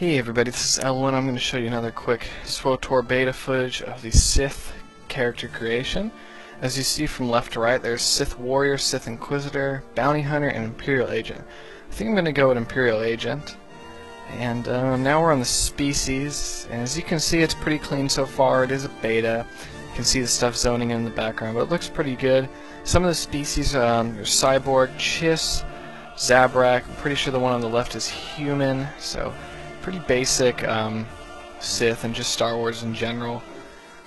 Hey everybody, this is Elewynn. I'm going to show you another quick SWTOR beta footage of the Sith character creation. As you see from left to right, there's Sith Warrior, Sith Inquisitor, Bounty Hunter, and Imperial Agent. I think I'm going to go with Imperial Agent. And um, now we're on the species, and as you can see it's pretty clean so far. It is a beta. You can see the stuff zoning in the background, but it looks pretty good. Some of the species, um, there's Cyborg, Chiss, Zabrak, I'm pretty sure the one on the left is human, so pretty basic um, Sith and just Star Wars in general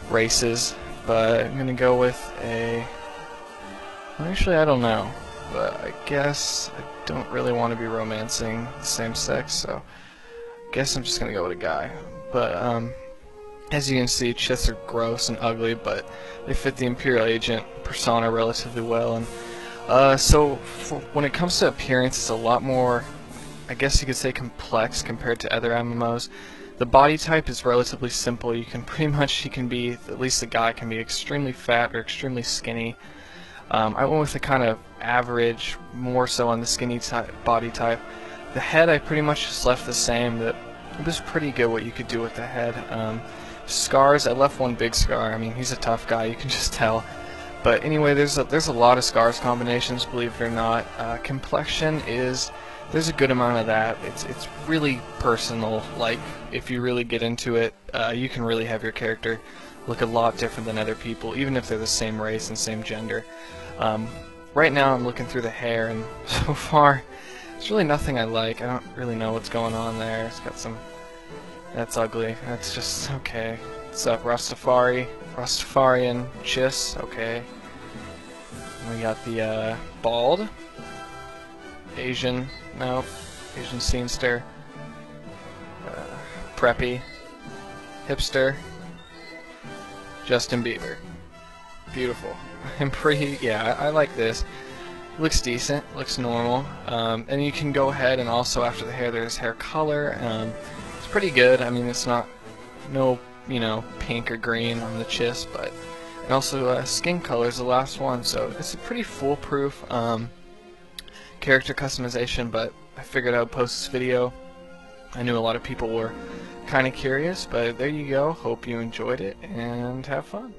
races, but I'm gonna go with a. Well, actually, I don't know, but I guess I don't really want to be romancing the same sex, so I guess I'm just gonna go with a guy. But um, as you can see, Chiss are gross and ugly, but they fit the Imperial Agent persona relatively well. And uh, so when it comes to appearance, it's a lot more I guess you could say complex compared to other MMOs. The body type is relatively simple. You can pretty much, you can be, at least the guy can be extremely fat or extremely skinny. Um, I went with the kind of average, more so on the skinny type, body type. The head I pretty much just left the same. That it was pretty good what you could do with the head. Um, scars, I left one big scar. I mean, he's a tough guy, you can just tell. But anyway, there's a, there's a lot of scars combinations, believe it or not. Uh, complexion is there's a good amount of that. It's it's really personal. Like if you really get into it, uh, you can really have your character look a lot different than other people, even if they're the same race and same gender. Um, right now, I'm looking through the hair, and so far, it's really nothing I like. I don't really know what's going on there. It's got some. That's ugly. That's just okay. What's up, Rastafari? Rastafarian Chiss. Okay. We got the uh, bald. Asian, no, Asian scenester, uh, preppy, hipster, Justin Bieber. Beautiful. I'm pretty, yeah, I, I like this. Looks decent, looks normal. Um, and you can go ahead and also after the hair there's hair color. Um, it's pretty good. I mean, it's not, no, you know, pink or green on the chest, but, and also uh, skin color is the last one, so it's a pretty foolproof. Um, character customization, but I figured I would post this video. I knew a lot of people were kind of curious, but there you go. Hope you enjoyed it and have fun.